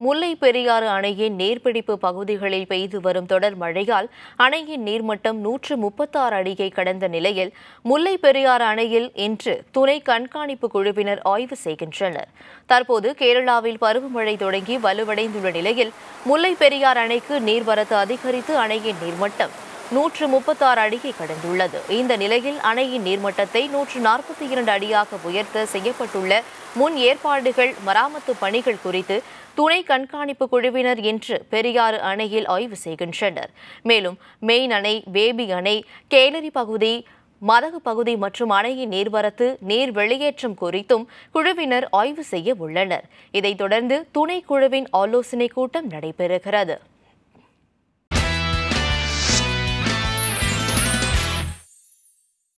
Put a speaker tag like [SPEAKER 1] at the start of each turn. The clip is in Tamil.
[SPEAKER 1] முல்லை பெரியாறு அணையின் நீர்பிடிப்பு பகுதிகளில் பெய்து வரும் தொடர் மழையால் அணையின் நீர்மட்டம் நூற்று முப்பத்தாறு அடியை கடந்த நிலையில் முல்லை பெரியாறு அணையில் இன்று துணை கண்காணிப்பு குழுவினர் ஆய்வு செய்கின்றனர். தற்போது கேரளாவில் பருவமழை தொடங்கி வலுவடைந்துள்ள நிலையில் முல்லை பெரியாறு அணைக்கு நீர்வரத்து அதிகரித்து அணையின் நீர்மட்டம் நூற்று முப்பத்தாறு அடியை கடந்துள்ளது. இந்த நிலையில் அணையின் நீர்மட்டத்தை நூற்று நாற்பத்தி இரண்டு அடியாக உயர்த்த செய்யப்பட்டுள்ள முன் ஏற்பாடுகள் மராமத்து பணிகள் குறித்து துணை கண்காணிப்பு குழுவினர் இன்று பெரியாறு அணையில் ஆய்வு செய்கின்றனர். மேலும் மெயின் அணை பேபி அணை கேலரி பகுதி மதகு பகுதி மற்றும் அணையின் நீர்வரத்து நீர் வெளியேற்றம் குறித்தும் குழுவினர் ஆய்வு செய்ய உள்ளனர். இதைத் தொடர்ந்து துணை குழுவின் ஆலோசனைக் கூட்டம் நடைபெறுகிறது.